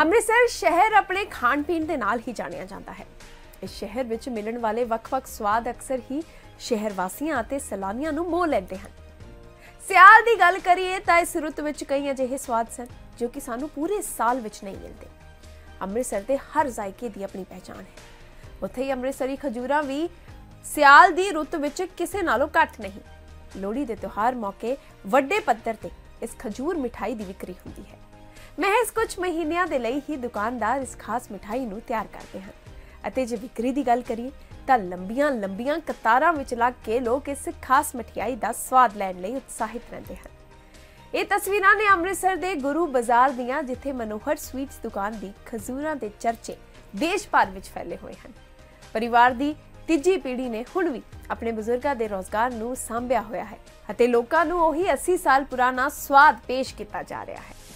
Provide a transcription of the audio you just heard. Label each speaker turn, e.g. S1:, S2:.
S1: ਅੰਮ੍ਰਿਤਸਰ ਸ਼ਹਿਰ ਆਪਣੇ ਖਾਣ ਪੀਣ ਦੇ ਨਾਲ ਹੀ ਜਾਣਿਆ ਜਾਂਦਾ ਹੈ। ਇਸ ਸ਼ਹਿਰ ਵਿੱਚ ਮਿਲਣ ਵਾਲੇ ਵੱਖ-ਵੱਖ ਸਵਾਦ ਅਕਸਰ ਹੀ ਸ਼ਹਿਰ ਵਾਸੀਆਂ ਅਤੇ ਸੈਲਾਨੀਆਂ ਨੂੰ ਮੋਹ ਲੈਂਦੇ ਹਨ। ਸਿਆਲ ਦੀ ਗੱਲ ਕਰੀਏ ਤਾਂ ਇਸ ਰੁੱਤ ਵਿੱਚ ਕਈ ਅਜਿਹੇ ਸਵਾਦ ਸਨ ਜੋ ਕਿ ਸਾਨੂੰ ਪੂਰੇ ਸਾਲ ਵਿੱਚ ਨਹੀਂ ਮਿਲਦੇ। ਅੰਮ੍ਰਿਤਸਰ ਦੇ ਹਰ ਜ਼ਾਇਕੇ ਦੀ ਆਪਣੀ ਪਹਿਚਾਣ ਹੈ। ਉੱਥੇ ਹੀ ਅੰਮ੍ਰਿਤਸਰੀ ਖਜੂਰਾਂ ਵੀ ਸਿਆਲ ਦੀ ਰੁੱਤ ਵਿੱਚ ਕਿਸੇ ਨਾਲੋਂ ਘੱਟ ਨਹੀਂ। ਲੋਹੜੀ ਦੇ ਤਿਉਹਾਰ ਮੌਕੇ ਵੱਡੇ ਪੱਧਰ ਤੇ ਇਸ ਖਜੂਰ ਮਿਠਾਈ ਦੀ ਵਿਕਰੀ ਹੁੰਦੀ ਹੈ। ਮਹਿਜ਼ ਕੁਝ ਮਹੀਨਿਆਂ ਦੇ ਲਈ ਹੀ ਦੁਕਾਨਦਾਰ ਇਸ ਖਾਸ ਮਿਠਾਈ ਨੂੰ ਤਿਆਰ ਕਰਦੇ ਹਨ। ਅਤੇ ਜੇ ਵਿਕਰੀ ਦੀ ਗੱਲ ਕਰੀਏ, ਤਾਂ ਲੰਬੀਆਂ ਲੰਬੀਆਂ ਕਤਾਰਾਂ ਵਿੱਚ ਲੱਗ ਕੇ ਲੋਕ ਇਸ ਖਾਸ ਮਠਿਆਈ ਦਾ ਸਵਾਦ ਲੈਣ ਲਈ ਉਤਸ਼ਾਹਿਤ ਰਹਿੰਦੇ ਹਨ। ਇਹ ਤਸਵੀਰਾਂ ਨੇ ਅੰਮ੍ਰਿਤਸਰ ਦੇ ਗੁਰੂ ਬਾਜ਼ਾਰ ਦੀਆਂ, ਜਿੱਥੇ ਮਨੋਹਰ ਸਵੀਟਸ ਦੁਕਾਨ ਦੀ ਖਜ਼ੂਰਾਂ ਦੇ ਚਰਚੇ ਦੇਸ਼ ਭਰ ਵਿੱਚ ਫੈਲੇ ਹੋਏ ਹਨ। ਪਰਿਵਾਰ ਦੀ ਤੀਜੀ ਪੀੜ੍ਹੀ ਨੇ ਹੁਣ ਵੀ ਆਪਣੇ ਬਜ਼ੁਰਗਾਂ ਦੇ ਰੋਜ਼ਗਾਰ ਨੂੰ ਸਾਂਭਿਆ ਹੋਇਆ ਹੈ ਅਤੇ ਲੋਕਾਂ ਨੂੰ ਉਹੀ 80 ਸਾਲ ਪੁਰਾਣਾ ਸਵਾਦ ਪੇਸ਼ ਕੀਤਾ ਜਾ ਰਿਹਾ ਹੈ।